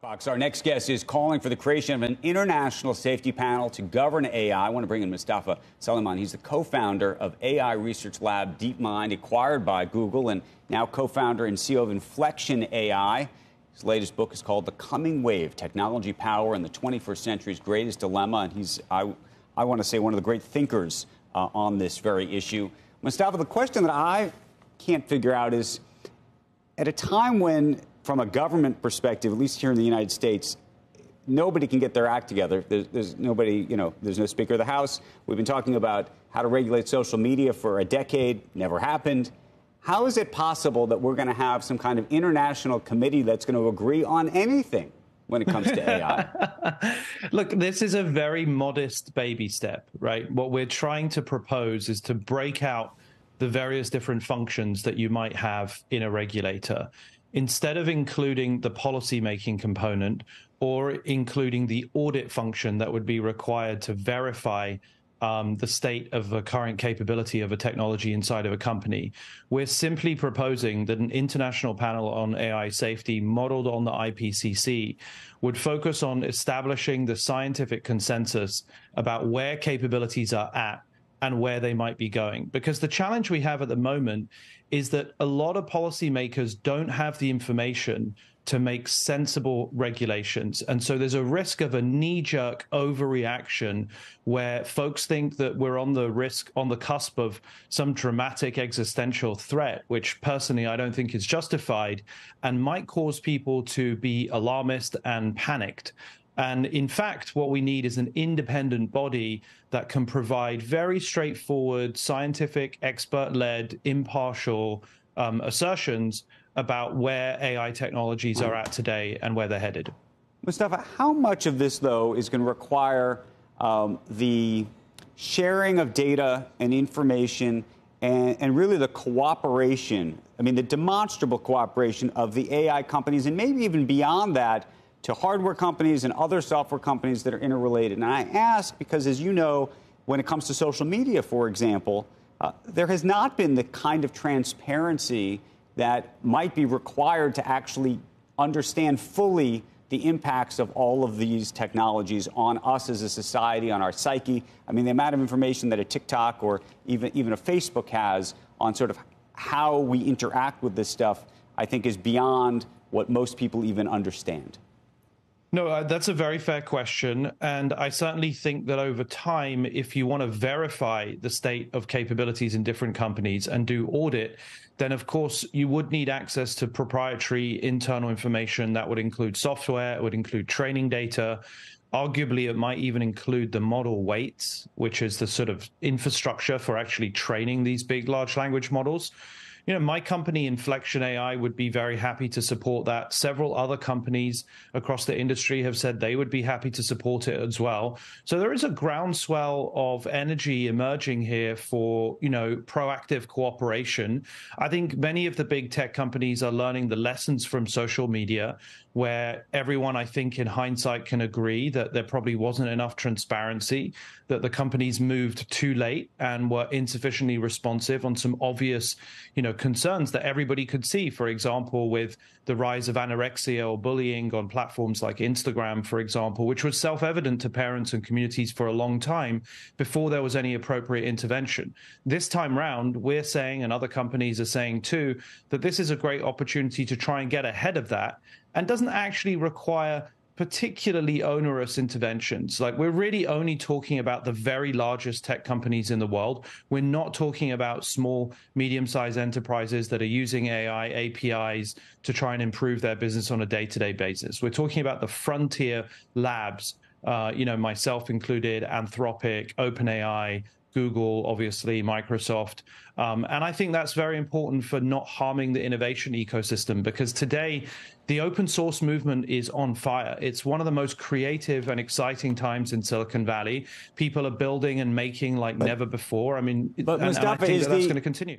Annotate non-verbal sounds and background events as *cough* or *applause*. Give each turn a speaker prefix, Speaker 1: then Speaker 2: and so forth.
Speaker 1: Fox, our next guest is calling for the creation of an international safety panel to govern AI. I want to bring in Mustafa Suleyman. He's the co founder of AI research lab DeepMind, acquired by Google, and now co founder and CEO of Inflection AI. His latest book is called The Coming Wave Technology Power and the 21st Century's Greatest Dilemma. And he's, I, I want to say, one of the great thinkers uh, on this very issue. Mustafa, the question that I can't figure out is at a time when from a government perspective, at least here in the United States, nobody can get their act together. There's, there's, nobody, you know, there's no Speaker of the House. We've been talking about how to regulate social media for a decade, never happened. How is it possible that we're going to have some kind of international committee that's going to agree on anything? when it comes to AI? *laughs*
Speaker 2: Look, this is a very modest baby step, right? What we're trying to propose is to break out the various different functions that you might have in a regulator instead of including the policy making component or including the audit function that would be required to verify um, the state of the current capability of a technology inside of a company. We're simply proposing that an international panel on AI safety modeled on the IPCC would focus on establishing the scientific consensus about where capabilities are at and where they might be going. Because the challenge we have at the moment is that a lot of policymakers don't have the information to make sensible regulations. And so there's a risk of a knee jerk overreaction where folks think that we're on the risk, on the cusp of some dramatic existential threat, which personally I don't think is justified and might cause people to be alarmist and panicked. And in fact, what we need is an independent body that can provide very straightforward, scientific, expert led, impartial um, assertions about where AI technologies are at today and where they're headed.
Speaker 1: Mustafa, how much of this, though, is going to require um, the sharing of data and information and, and, really the cooperation, I mean, the demonstrable cooperation of the AI companies and maybe even beyond that? To hardware companies and other software companies that are interrelated. And I ask because, as you know, when it comes to social media, for example, uh, there has not been the kind of transparency that might be required to actually understand fully the impacts of all of these technologies on us as a society, on our psyche. I mean, the amount of information that a TikTok or even, even a Facebook has on sort of how we interact with this stuff, I think is beyond what most people even understand.
Speaker 2: No, uh, that's a very fair question. And I certainly think that over time, if you want to verify the state of capabilities in different companies and do audit, then of course you would need access to proprietary internal information that would include software, it would include training data. Arguably, it might even include the model weights, which is the sort of infrastructure for actually training these big large language models you know, my company, Inflection AI, would be very happy to support that. Several other companies across the industry have said they would be happy to support it as well. So there is a groundswell of energy emerging here for, you know, proactive cooperation. I think many of the big tech companies are learning the lessons from social media, where everyone, I think, in hindsight can agree that there probably wasn't enough transparency, that the companies moved too late and were insufficiently responsive on some obvious, you know, know concerns that everybody could see. For example, with the rise of anorexia or bullying on platforms like Instagram, for example, which was self-evident to parents and communities for a long time before there was any appropriate intervention. This time round, we're saying, and other companies are saying too, that this is a great opportunity to try and get ahead of that and doesn't actually require particularly onerous interventions. Like we're really only talking about the very largest tech companies in the world. We're not talking about small, medium sized enterprises that are using AI APIs to try and improve their business on a day to day basis. We're talking about the frontier labs. Uh, you know, myself included, Anthropic, OpenAI, Google, obviously, Microsoft. Um, and I think that's very important for not harming the innovation ecosystem because today the open source movement is on fire. It's one of the most creative and exciting times in Silicon Valley. People are building and making like but, never before. I mean,
Speaker 1: but and, Mustafa, and I think
Speaker 2: that that's going to continue.